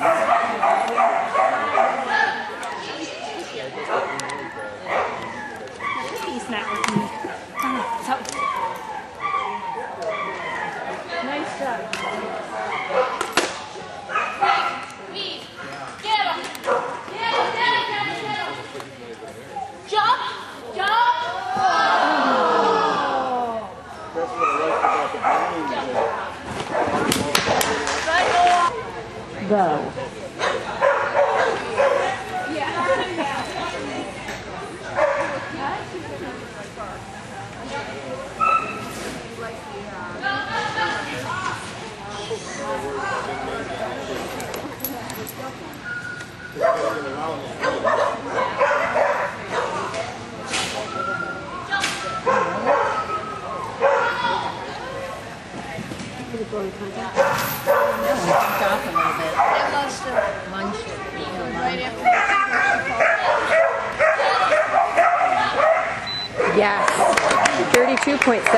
He's not Nice job. go. Going contact. Yes. 32.7.